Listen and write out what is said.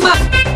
come up.